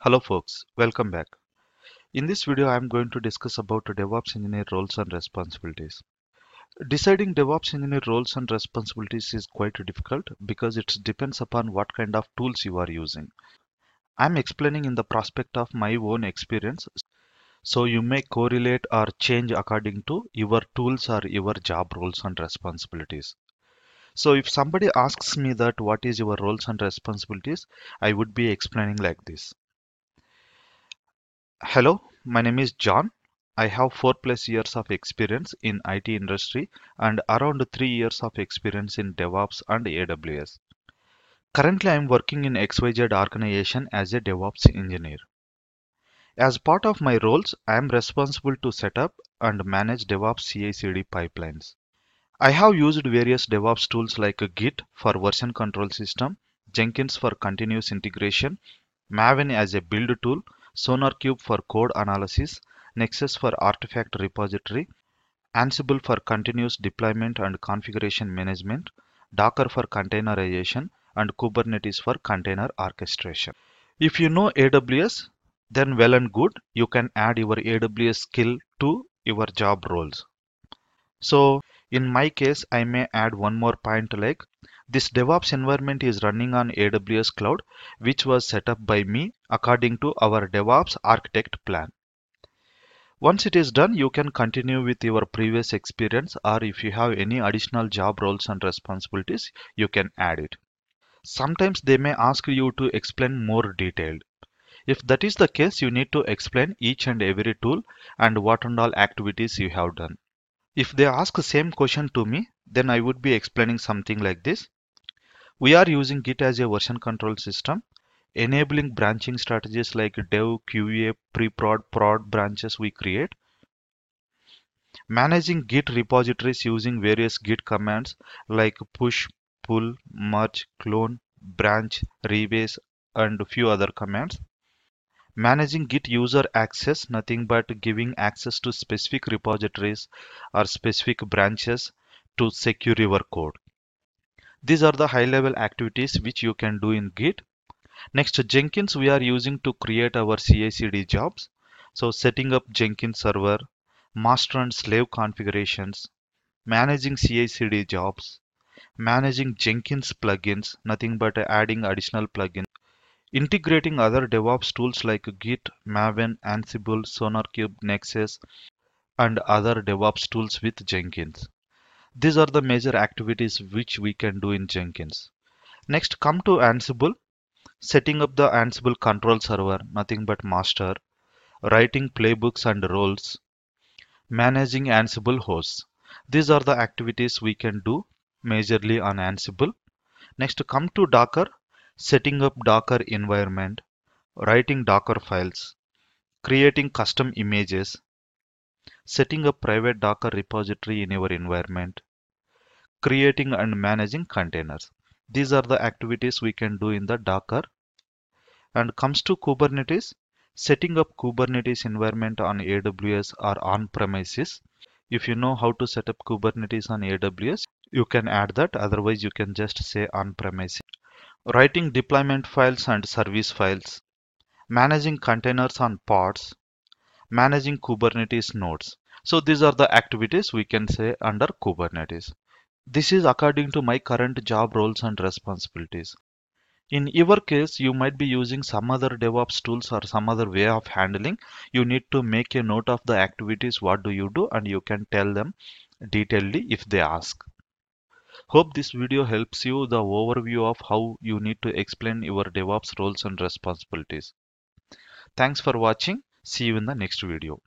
Hello folks, welcome back. In this video, I am going to discuss about DevOps engineer roles and responsibilities. Deciding DevOps engineer roles and responsibilities is quite difficult because it depends upon what kind of tools you are using. I am explaining in the prospect of my own experience, so you may correlate or change according to your tools or your job roles and responsibilities. So if somebody asks me that what is your roles and responsibilities, I would be explaining like this. Hello, my name is John. I have 4 plus years of experience in IT industry and around 3 years of experience in DevOps and AWS. Currently, I am working in XYZ organization as a DevOps engineer. As part of my roles, I am responsible to set up and manage DevOps CI/CD pipelines. I have used various DevOps tools like Git for version control system, Jenkins for continuous integration, Maven as a build tool, SonarQube for code analysis, Nexus for artifact repository, Ansible for continuous deployment and configuration management, Docker for containerization, and Kubernetes for container orchestration. If you know AWS, then well and good, you can add your AWS skill to your job roles. So in my case, I may add one more point like this DevOps environment is running on AWS cloud, which was set up by me according to our DevOps architect plan. Once it is done, you can continue with your previous experience or if you have any additional job roles and responsibilities, you can add it. Sometimes they may ask you to explain more detailed. If that is the case, you need to explain each and every tool and what and all activities you have done. If they ask the same question to me, then I would be explaining something like this. We are using Git as a version control system, enabling branching strategies like dev, QA, pre-prod, prod branches we create. Managing Git repositories using various Git commands like push, pull, merge, clone, branch, rebase, and a few other commands. Managing Git user access, nothing but giving access to specific repositories or specific branches to secure your code. These are the high level activities which you can do in Git. Next, Jenkins we are using to create our CI/CD jobs. So setting up Jenkins server, master and slave configurations, managing CI/CD jobs, managing Jenkins plugins, nothing but adding additional plugins, integrating other DevOps tools like Git, Maven, Ansible, SonarQube, Nexus, and other DevOps tools with Jenkins. These are the major activities which we can do in Jenkins. Next, come to Ansible. Setting up the Ansible control server, nothing but master. Writing playbooks and roles. Managing Ansible hosts. These are the activities we can do majorly on Ansible. Next, come to Docker. Setting up Docker environment. Writing Docker files. Creating custom images. Setting up private Docker repository in your environment creating and managing containers. These are the activities we can do in the Docker. And comes to Kubernetes, setting up Kubernetes environment on AWS or on premises. If you know how to set up Kubernetes on AWS, you can add that. Otherwise, you can just say on premises. Writing deployment files and service files. Managing containers on pods. Managing Kubernetes nodes. So these are the activities we can say under Kubernetes. This is according to my current job roles and responsibilities. In your case, you might be using some other DevOps tools or some other way of handling. You need to make a note of the activities, what do you do, and you can tell them detailedly if they ask. Hope this video helps you the overview of how you need to explain your DevOps roles and responsibilities. Thanks for watching. See you in the next video.